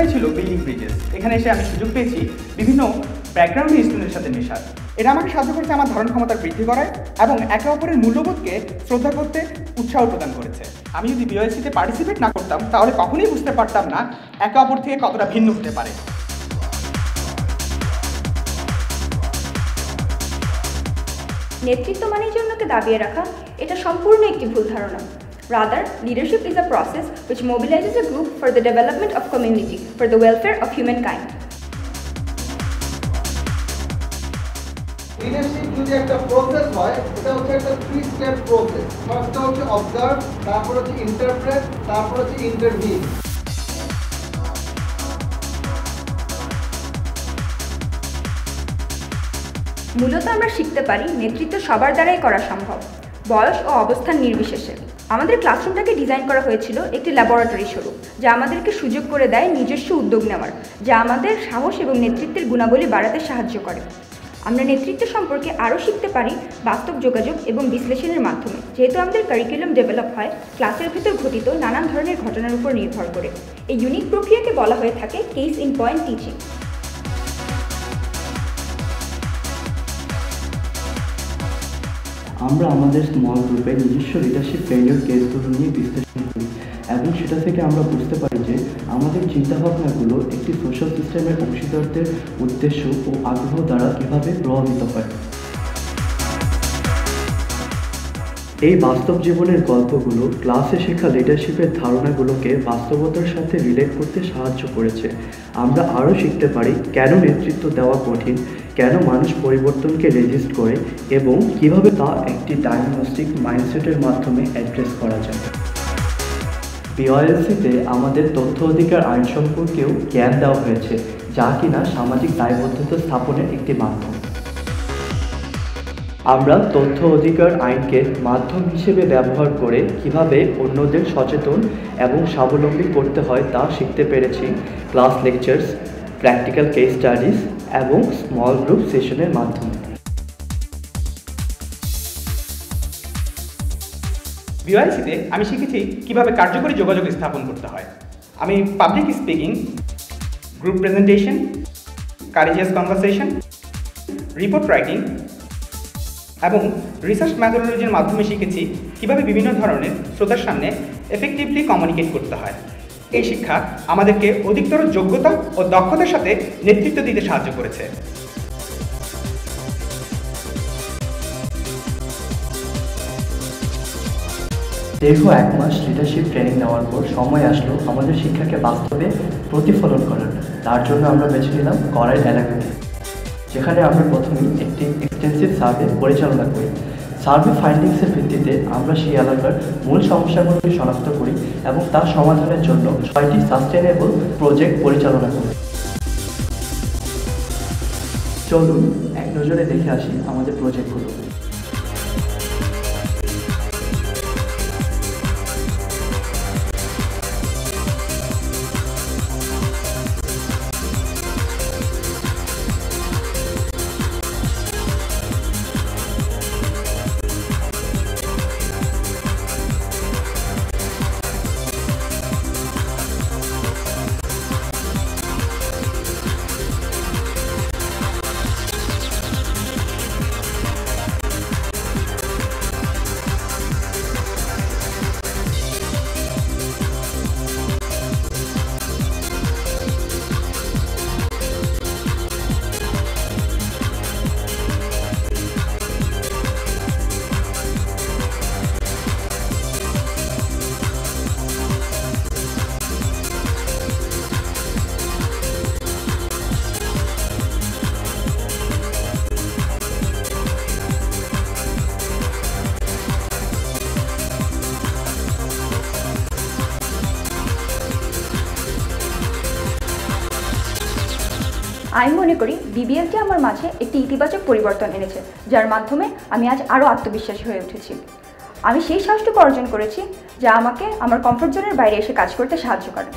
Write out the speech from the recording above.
লক্ষ্যটাই ছিল building Bridges. এখানে এসে আমি সুযোগ পেয়েছি বিভিন্ন ব্যাকগ্রাউন্ডের স্টুডেন্টের সাথে মেশার। এটা আমাকে সাহায্য করেছে আমার ধারণ ক্ষমতা বৃদ্ধি করায় এবং একে অপরের মূল্যবোধকে শ্রদ্ধা করতে উৎসাহ প্রদান করেছে। আমি যদি বিওএসসিতে পার্টিসিপেট না করতাম, তাহলে কখনোই বুঝতে পারতাম না একে অপর থেকে কতটা ভিন্ন হতে পারে। নেতৃত্ব মানেই জন্যকে দাবিয়ে রাখা, এটা সম্পূর্ণ একটি ভুল ধারণা। Rather, leadership is a process which mobilizes a group for the development of community, for the welfare of humankind. Leadership যদি একটা প্রসেস হয় এটা হচ্ছে একটা থ্রি স্টেপ প্রসেস ফার্স্টটা হচ্ছে অবজার্ভ তারপর হচ্ছে ইন্টারপ্রেট তারপর হচ্ছে ইন্টারভিউ মূলত আমরা শিখতে পারি নেতৃত্ব সবার দ্বারাই করা সম্ভব। বয়স ও অবস্থান নির্বিশেষে। আমাদের ক্লাসরুমটাকে ডিজাইন করা হয়েছিল একটি ল্যাবরেটরি স্বরূপ যা আমাদেরকে সুযোগ করে দেয় নিজস্ব উদ্যোগ নেওয়ার, যা আমাদের সাহস এবং নেতৃত্বের গুণাবলী বাড়াতে সাহায্য করে। আমরা নেতৃত্ব সম্পর্কে আরও শিখতে পারি বাস্তব যোগাযোগ এবং বিশ্লেষণের মাধ্যমে, যেহেতু আমাদের কারিকুলাম ডেভেলপ হয়, ক্লাসের ভেতর ঘটিত নানান ধরনের ঘটনার উপর নির্ভর করে। এই ইউনিক প্রক্রিয়াকে বলা হয়ে থাকে কেস ইন পয়েন্ট টিচিং আমরা আমাদের স্মল গ্রুপে নিজস্ব লিডারশিপ ফেলিওর কেসগুলো নিয়ে বিশ্লেষণ করি। এবং সেটা থেকে আমরা বুঝতে পারি যে আমাদের চিন্তাভাবনাগুলো একটি সোশ্যাল সিস্টেমের অংশীদারদের উদ্দেশ্য ও আগ্রহ দ্বারা কীভাবে প্রভাবিত হয়। এই বাস্তব জীবনের গল্পগুলো ক্লাসে শেখা লিডারশিপের ধারণাগুলোকে বাস্তবতার সাথে রিলেট করতে সাহায্য করেছে। আমরা আরও শিখতে পারি কেন নেতৃত্ব দেওয়া কঠিন, কেন মানুষ পরিবর্তনকে রেজিস্ট করে এবং কীভাবে তা একটি ডায়াগনস্টিক মাইন্ডসেটের মাধ্যমে অ্যাড্রেস করা যায়। বিওএলসিতে আমাদের তথ্য অধিকার আইন সম্পর্কেও জ্ঞান দেওয়া হয়েছে, যা কিনা সামাজিক দায়বদ্ধতা স্থাপনের একটি মাধ্যম। আমরা তথ্য অধিকার আইনকে মাধ্যম হিসেবে ব্যবহার করে কীভাবে অন্যদের সচেতন এবং স্বাবলম্বী করতে হয় তা শিখতে পেরেছি। Class lectures, practical case studies এবং স্মল গ্রুপ সেশনের মাধ্যমে। বিওআইসিতে আমি শিখেছি কীভাবে কার্যকরী যোগাযোগ স্থাপন করতে হয়। আমি public speaking group presentation courageous conversation report writing এবং রিসার্চ ম্যাথোলজির মাধ্যমে শিখেছি কীভাবে বিভিন্ন ধরনের শ্রোতার সামনে এফেক্টিভলি কমিউনিকেট করতে হয়। এই শিক্ষা আমাদেরকে অধিকতর যোগ্যতা ও দক্ষতার সাথে নেতৃত্ব দিতে সাহায্য করেছে। দীর্ঘ এক মাস লিডারশিপ ট্রেনিং নেওয়ার পর সময় আসলো আমাদের শিক্ষাকে বাস্তবে প্রতিফলন করার। তার জন্য আমরা বেছে নিলাম করাই এলাকাকে যেখানে আমরা প্রথমেই একটি এক্সটেন্সিভ সার্ভে পরিচালনা করি। সার্ভে ফাইন্ডিংসের ভিত্তিতে আমরা সেই এলাকার মূল সমস্যাগুলোকে শনাক্ত করি এবং তার সমাধানের জন্য ছয়টি সাস্টেনেবল প্রজেক্ট পরিচালনা করি। চলুন এক নজরে দেখে আসি আমাদের প্রজেক্টগুলো আমি মনে করি বিবিএলটি আমার মাঝে একটি ইতিবাচক পরিবর্তন এনেছে, যার মাধ্যমে আমি আজ আরও আত্মবিশ্বাসী হয়ে উঠেছি। আমি সেই সাহসটুকু অর্জন করেছি যা আমাকে আমার কমফোর্ট জোনের বাইরে এসে কাজ করতে সাহায্য করে।